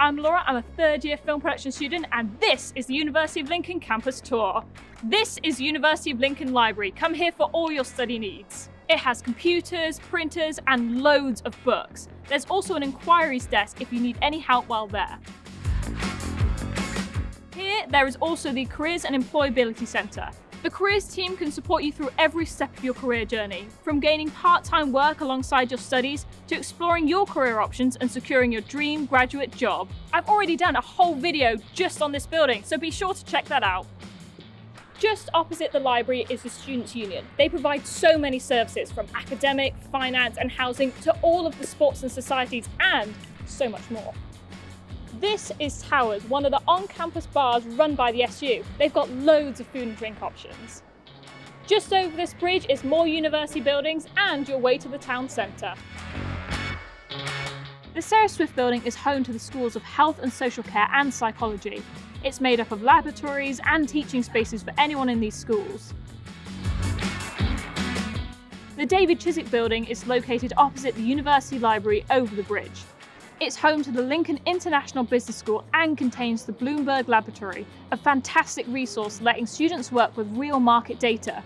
I'm Laura, I'm a third year film production student, and this is the University of Lincoln campus tour. This is University of Lincoln Library. Come here for all your study needs. It has computers, printers, and loads of books. There's also an inquiries desk if you need any help while there. Here, there is also the Careers and Employability Centre. The careers team can support you through every step of your career journey, from gaining part-time work alongside your studies to exploring your career options and securing your dream graduate job. I've already done a whole video just on this building, so be sure to check that out. Just opposite the library is the Students' Union. They provide so many services from academic, finance and housing to all of the sports and societies and so much more. This is Towers, one of the on-campus bars run by the SU. They've got loads of food and drink options. Just over this bridge is more university buildings and your way to the town centre. The Sarah Swift building is home to the schools of health and social care and psychology. It's made up of laboratories and teaching spaces for anyone in these schools. The David Chiddick building is located opposite the University Library over the bridge. It's home to the Lincoln International Business School and contains the Bloomberg Laboratory, a fantastic resource letting students work with real market data.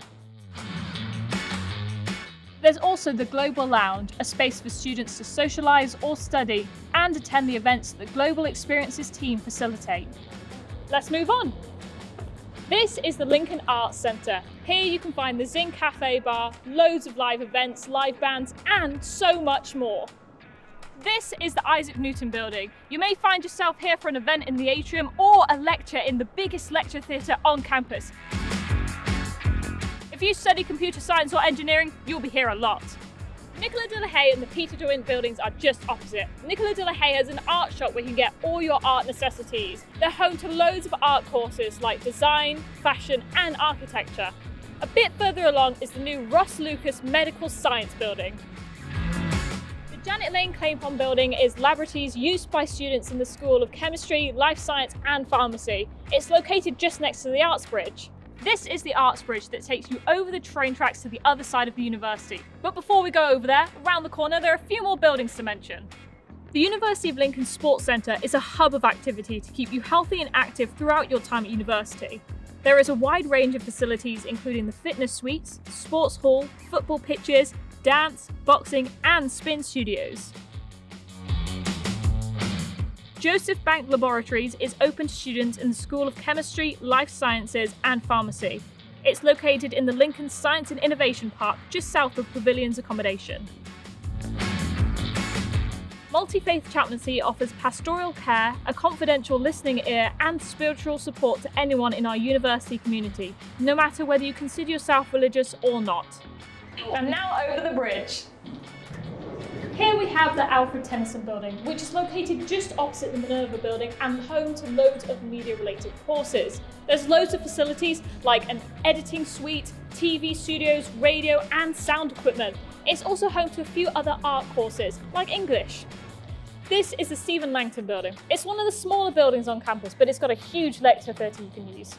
There's also the Global Lounge, a space for students to socialise or study and attend the events that Global Experiences team facilitate. Let's move on. This is the Lincoln Arts Centre. Here you can find the Zing Cafe Bar, loads of live events, live bands, and so much more. This is the Isaac Newton building. You may find yourself here for an event in the atrium or a lecture in the biggest lecture theatre on campus. If you study computer science or engineering, you'll be here a lot. Nicola de la Haye and the Peter De Wint buildings are just opposite. Nicola de la Haye has an art shop where you can get all your art necessities. They're home to loads of art courses like design, fashion and architecture. A bit further along is the new Ross Lucas Medical Science building. Janet Lane Claypon building is laboratories used by students in the School of Chemistry, Life Science and Pharmacy. It's located just next to the Arts Bridge. This is the Arts Bridge that takes you over the train tracks to the other side of the university. But before we go over there, around the corner there are a few more buildings to mention. The University of Lincoln Sports Centre is a hub of activity to keep you healthy and active throughout your time at university. There is a wide range of facilities including the fitness suites, sports hall, football pitches, dance, boxing, and spin studios. Joseph Bank Laboratories is open to students in the School of Chemistry, Life Sciences, and Pharmacy. It's located in the Lincoln Science and Innovation Park just south of Pavilions accommodation. Multi Faith Chaplaincy offers pastoral care, a confidential listening ear, and spiritual support to anyone in our university community, no matter whether you consider yourself religious or not. And now over the bridge. Here we have the Alfred Tennyson building, which is located just opposite the Minerva building and home to loads of media related courses. There's loads of facilities like an editing suite, TV studios, radio and sound equipment. It's also home to a few other art courses like English. This is the Stephen Langton building. It's one of the smaller buildings on campus, but it's got a huge lecture theatre you can use.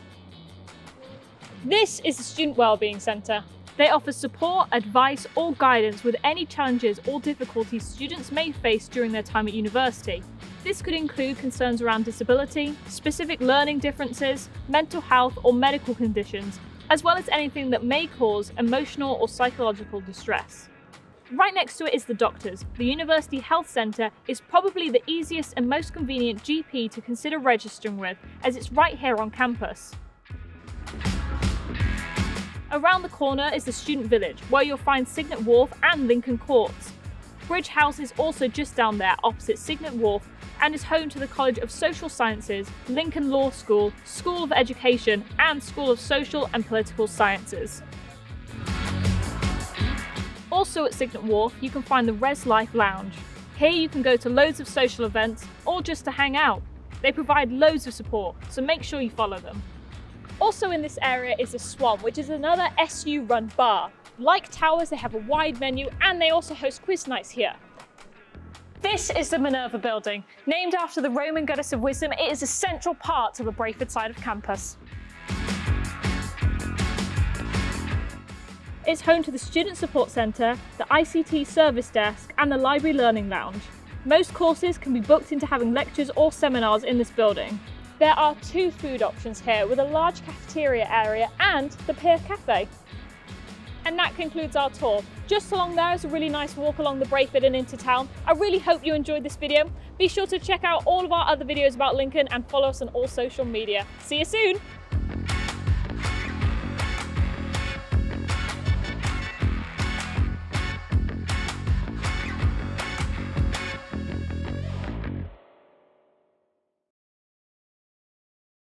This is the Student Wellbeing Centre. They offer support, advice, or guidance with any challenges or difficulties students may face during their time at university. This could include concerns around disability, specific learning differences, mental health, or medical conditions, as well as anything that may cause emotional or psychological distress. Right next to it is the doctors. The University Health Centre is probably the easiest and most convenient GP to consider registering with, as it's right here on campus. Around the corner is the Student Village, where you'll find Cygnet Wharf and Lincoln Courts. Bridge House is also just down there opposite Cygnet Wharf and is home to the College of Social Sciences, Lincoln Law School, School of Education and School of Social and Political Sciences. Also at Cygnet Wharf you can find the Res Life Lounge. Here you can go to loads of social events or just to hang out. They provide loads of support, so make sure you follow them. Also in this area is the Swan, which is another SU run bar. Like Towers, they have a wide menu and they also host quiz nights here. This is the Minerva building. Named after the Roman goddess of wisdom, it is a central part to the Brayford side of campus. It's home to the Student Support Centre, the ICT Service Desk and the Library Learning Lounge. Most courses can be booked into having lectures or seminars in this building. There are two food options here with a large cafeteria area and the Pier Cafe. And that concludes our tour. Just along there is a really nice walk along the Brayford and into town. I really hope you enjoyed this video. Be sure to check out all of our other videos about Lincoln and follow us on all social media. See you soon!